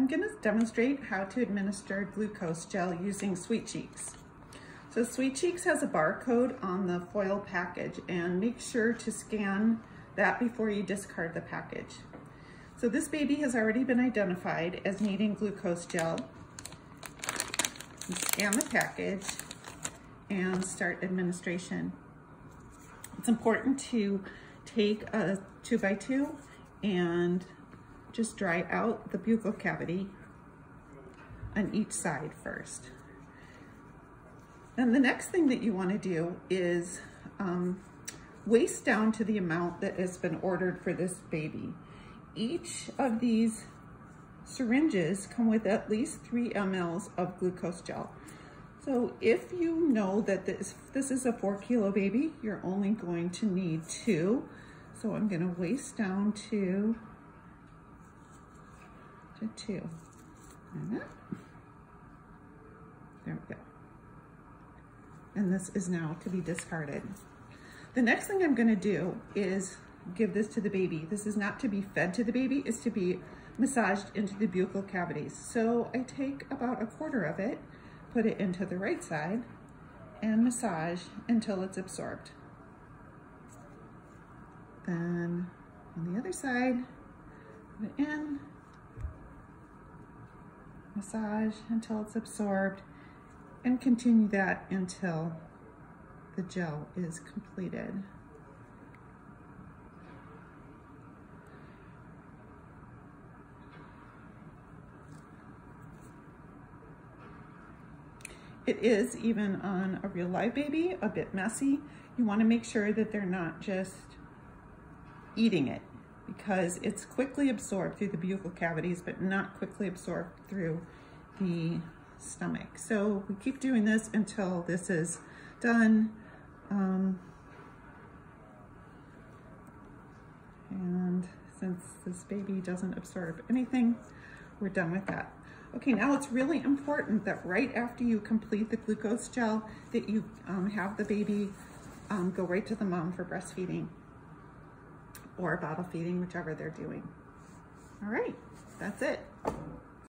I'm going to demonstrate how to administer glucose gel using Sweet Cheeks. So Sweet Cheeks has a barcode on the foil package and make sure to scan that before you discard the package. So this baby has already been identified as needing glucose gel. You scan the package and start administration. It's important to take a two by two and just dry out the buccal cavity on each side first. Then the next thing that you wanna do is um, waste down to the amount that has been ordered for this baby. Each of these syringes come with at least three mLs of glucose gel. So if you know that this, this is a four kilo baby, you're only going to need two. So I'm gonna waste down to to two. There we go. And this is now to be discarded. The next thing I'm gonna do is give this to the baby. This is not to be fed to the baby, it's to be massaged into the buccal cavities. So I take about a quarter of it, put it into the right side, and massage until it's absorbed. Then on the other side, put it in, massage until it's absorbed, and continue that until the gel is completed. It is, even on a real live baby, a bit messy. You wanna make sure that they're not just eating it because it's quickly absorbed through the buccal cavities, but not quickly absorbed through the stomach. So we keep doing this until this is done. Um, and since this baby doesn't absorb anything, we're done with that. Okay, now it's really important that right after you complete the glucose gel that you um, have the baby um, go right to the mom for breastfeeding or bottle feeding, whichever they're doing. All right, that's it.